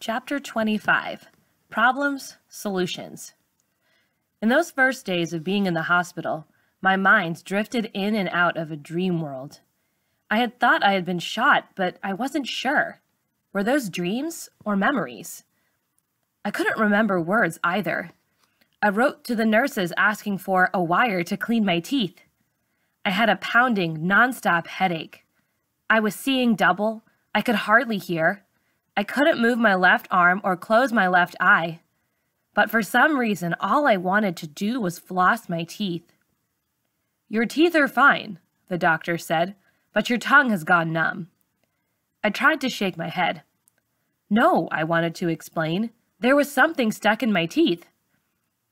Chapter 25 Problems, Solutions. In those first days of being in the hospital, my mind drifted in and out of a dream world. I had thought I had been shot, but I wasn't sure. Were those dreams or memories? I couldn't remember words either. I wrote to the nurses asking for a wire to clean my teeth. I had a pounding, nonstop headache. I was seeing double. I could hardly hear. I couldn't move my left arm or close my left eye. But for some reason, all I wanted to do was floss my teeth. Your teeth are fine, the doctor said, but your tongue has gone numb. I tried to shake my head. No, I wanted to explain. There was something stuck in my teeth.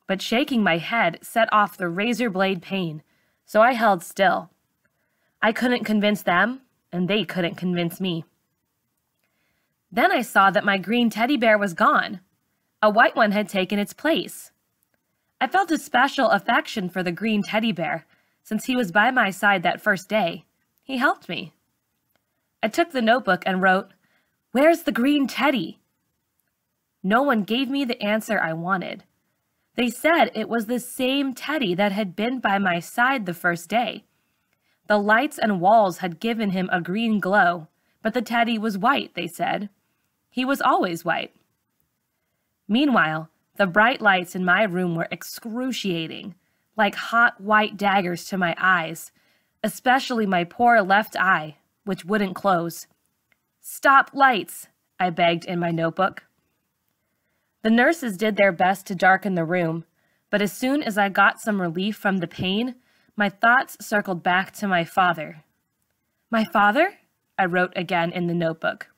But shaking my head set off the razor blade pain, so I held still. I couldn't convince them, and they couldn't convince me. Then I saw that my green teddy bear was gone. A white one had taken its place. I felt a special affection for the green teddy bear, since he was by my side that first day. He helped me. I took the notebook and wrote, Where's the green teddy? No one gave me the answer I wanted. They said it was the same teddy that had been by my side the first day. The lights and walls had given him a green glow, but the teddy was white, they said. He was always white. Meanwhile, the bright lights in my room were excruciating, like hot white daggers to my eyes, especially my poor left eye, which wouldn't close. Stop lights, I begged in my notebook. The nurses did their best to darken the room, but as soon as I got some relief from the pain, my thoughts circled back to my father. My father? I wrote again in the notebook.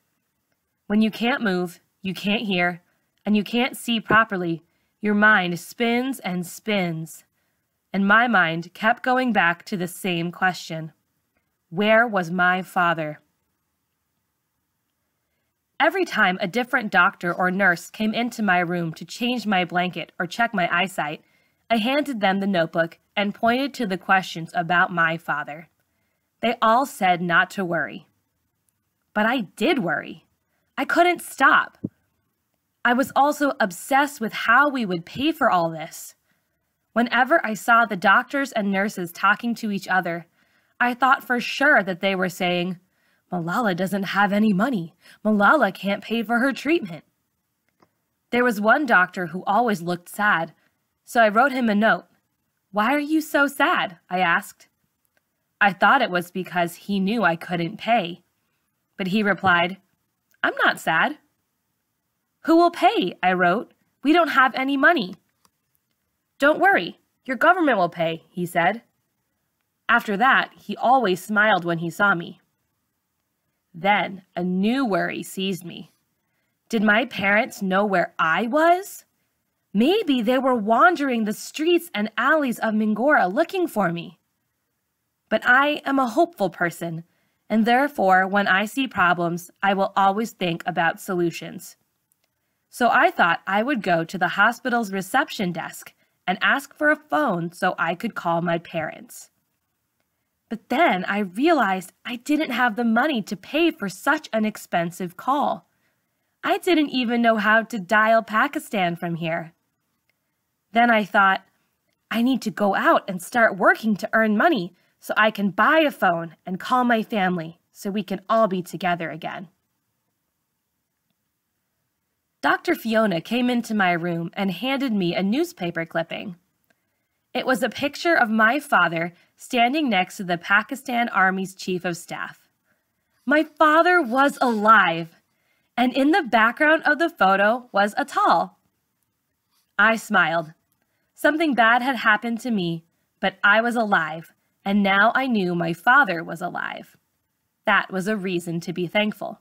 When you can't move, you can't hear, and you can't see properly, your mind spins and spins. And my mind kept going back to the same question Where was my father? Every time a different doctor or nurse came into my room to change my blanket or check my eyesight, I handed them the notebook and pointed to the questions about my father. They all said not to worry. But I did worry. I couldn't stop. I was also obsessed with how we would pay for all this. Whenever I saw the doctors and nurses talking to each other, I thought for sure that they were saying, Malala doesn't have any money. Malala can't pay for her treatment. There was one doctor who always looked sad, so I wrote him a note. Why are you so sad? I asked. I thought it was because he knew I couldn't pay. But he replied, I'm not sad. Who will pay? I wrote. We don't have any money. Don't worry, your government will pay, he said. After that, he always smiled when he saw me. Then a new worry seized me. Did my parents know where I was? Maybe they were wandering the streets and alleys of Mingora looking for me. But I am a hopeful person, and therefore, when I see problems, I will always think about solutions. So I thought I would go to the hospital's reception desk and ask for a phone so I could call my parents. But then I realized I didn't have the money to pay for such an expensive call. I didn't even know how to dial Pakistan from here. Then I thought, I need to go out and start working to earn money so I can buy a phone and call my family so we can all be together again. Dr. Fiona came into my room and handed me a newspaper clipping. It was a picture of my father standing next to the Pakistan Army's chief of staff. My father was alive, and in the background of the photo was Atal. I smiled. Something bad had happened to me, but I was alive, and now I knew my father was alive. That was a reason to be thankful.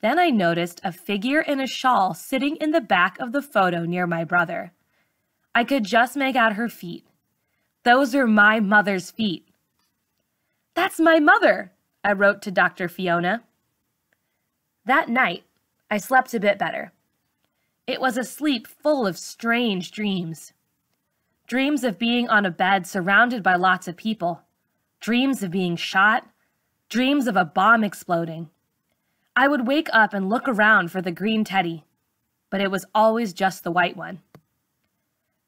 Then I noticed a figure in a shawl sitting in the back of the photo near my brother. I could just make out her feet. Those are my mother's feet. That's my mother, I wrote to Dr. Fiona. That night, I slept a bit better. It was a sleep full of strange dreams. Dreams of being on a bed surrounded by lots of people. Dreams of being shot. Dreams of a bomb exploding. I would wake up and look around for the green teddy, but it was always just the white one.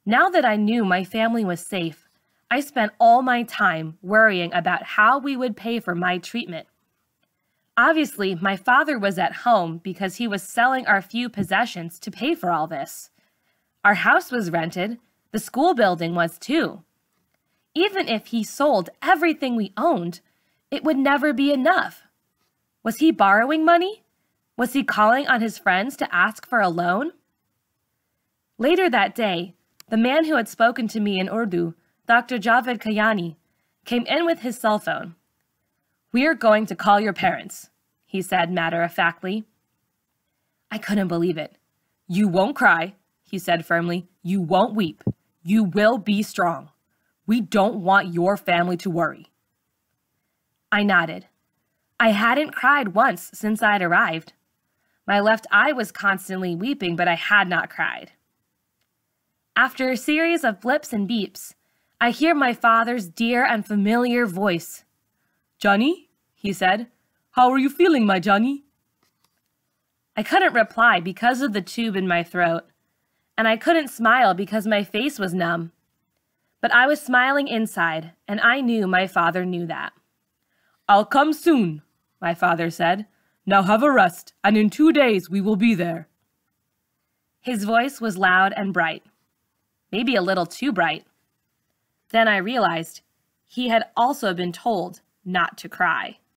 Now that I knew my family was safe, I spent all my time worrying about how we would pay for my treatment. Obviously, my father was at home because he was selling our few possessions to pay for all this. Our house was rented, the school building was too. Even if he sold everything we owned, it would never be enough. Was he borrowing money? Was he calling on his friends to ask for a loan? Later that day, the man who had spoken to me in Urdu, Dr. Javed Kayani, came in with his cell phone. We're going to call your parents, he said matter of factly. I couldn't believe it. You won't cry, he said firmly. You won't weep. You will be strong. We don't want your family to worry. I nodded. I hadn't cried once since I'd arrived. My left eye was constantly weeping, but I had not cried. After a series of blips and beeps, I hear my father's dear and familiar voice. Jani, he said, how are you feeling, my Jani? I couldn't reply because of the tube in my throat, and I couldn't smile because my face was numb. But I was smiling inside, and I knew my father knew that. I'll come soon, my father said. Now have a rest, and in two days we will be there. His voice was loud and bright maybe a little too bright. Then I realized he had also been told not to cry.